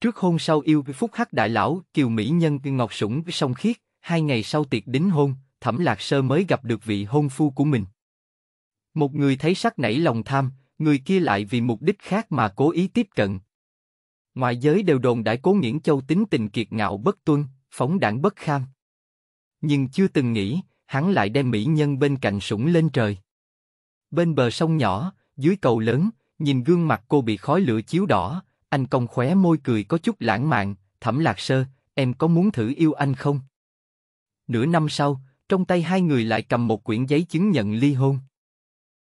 Trước hôn sau yêu phúc hắc đại lão, kiều mỹ nhân ngọc sủng song khiết, hai ngày sau tiệc đính hôn, Thẩm Lạc Sơ mới gặp được vị hôn phu của mình. Một người thấy sắc nảy lòng tham, người kia lại vì mục đích khác mà cố ý tiếp cận. Ngoại giới đều đồn đại cố Nghiễn Châu tính tình kiệt ngạo bất tuân, phóng đảng bất kham. Nhưng chưa từng nghĩ, hắn lại đem mỹ nhân bên cạnh sủng lên trời. Bên bờ sông nhỏ, dưới cầu lớn, nhìn gương mặt cô bị khói lửa chiếu đỏ, anh cong khóe môi cười có chút lãng mạn, thẩm lạc sơ, em có muốn thử yêu anh không? Nửa năm sau, trong tay hai người lại cầm một quyển giấy chứng nhận ly hôn.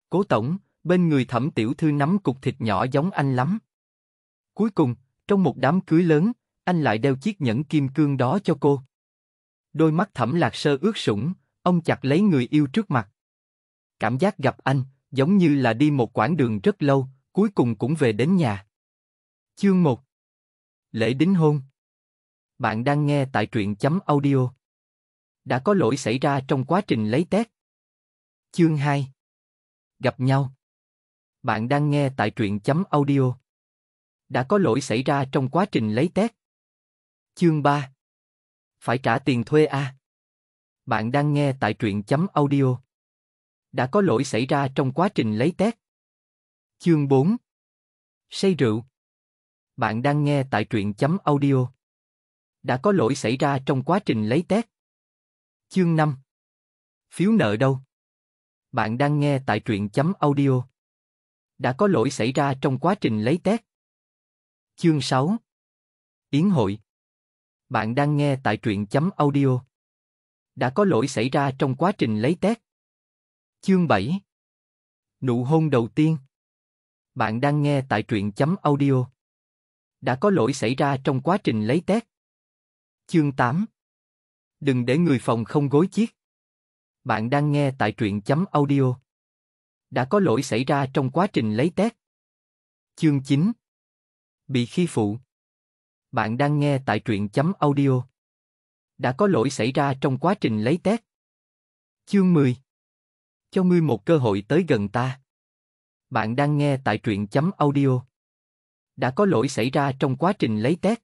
Cố tổng, bên người thẩm tiểu thư nắm cục thịt nhỏ giống anh lắm. Cuối cùng, trong một đám cưới lớn, anh lại đeo chiếc nhẫn kim cương đó cho cô. Đôi mắt thẩm lạc sơ ướt sũng, ông chặt lấy người yêu trước mặt. Cảm giác gặp anh, giống như là đi một quãng đường rất lâu, cuối cùng cũng về đến nhà. Chương 1 Lễ đính hôn Bạn đang nghe tại truyện chấm audio. Đã có lỗi xảy ra trong quá trình lấy test. Chương 2 Gặp nhau Bạn đang nghe tại truyện chấm audio. Đã có lỗi xảy ra trong quá trình lấy test. Chương 3 Phải trả tiền thuê a. Bạn đang nghe tại truyện chấm audio. Đã có lỗi xảy ra trong quá trình lấy test. Chương 4 Say rượu bạn đang nghe tại truyện chấm audio. Đã có lỗi xảy ra trong quá trình lấy test. Chương 5 Phiếu nợ đâu? Bạn đang nghe tại truyện chấm audio. Đã có lỗi xảy ra trong quá trình lấy test. Chương 6 Yến hội Bạn đang nghe tại truyện chấm audio. Đã có lỗi xảy ra trong quá trình lấy test. Chương 7 Nụ hôn đầu tiên Bạn đang nghe tại truyện chấm audio. Đã có lỗi xảy ra trong quá trình lấy test. Chương 8 Đừng để người phòng không gối chiếc. Bạn đang nghe tại truyện chấm audio. Đã có lỗi xảy ra trong quá trình lấy test. Chương 9 Bị khi phụ. Bạn đang nghe tại truyện chấm audio. Đã có lỗi xảy ra trong quá trình lấy test. Chương 10 Cho ngươi một cơ hội tới gần ta. Bạn đang nghe tại truyện chấm audio. Đã có lỗi xảy ra trong quá trình lấy test.